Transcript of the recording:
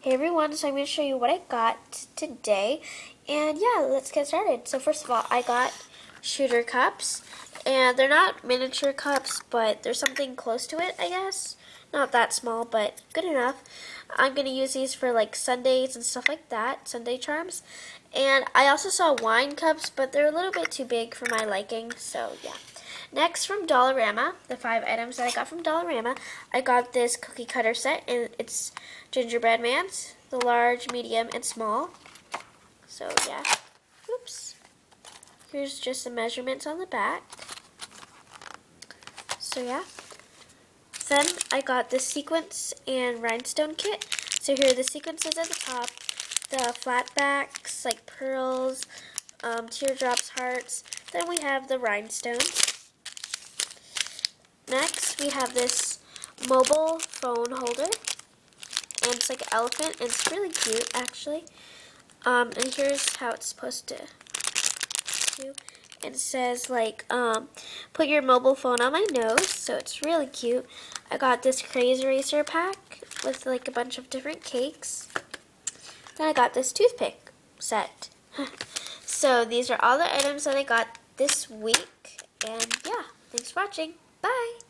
Hey everyone, so I'm going to show you what I got today. And yeah, let's get started. So first of all, I got shooter cups. And they're not miniature cups, but there's something close to it, I guess. Not that small, but good enough. I'm going to use these for like sundaes and stuff like that, sundae charms. And I also saw wine cups, but they're a little bit too big for my liking, so yeah. Next, from Dollarama, the five items that I got from Dollarama, I got this cookie cutter set, and it's gingerbread mans, the large, medium, and small. So, yeah. Oops. Here's just the measurements on the back. So, yeah. Then, I got the sequins and rhinestone kit. So, here are the sequins at the top, the flat backs, like pearls, um, teardrops, hearts. Then we have the rhinestones. Next, we have this mobile phone holder. And it's like an elephant. And it's really cute, actually. Um, and here's how it's supposed to do. It says, like, um, put your mobile phone on my nose. So it's really cute. I got this Crazy Eraser pack with, like, a bunch of different cakes. Then I got this toothpick set. so these are all the items that I got this week. And yeah, thanks for watching. Bye!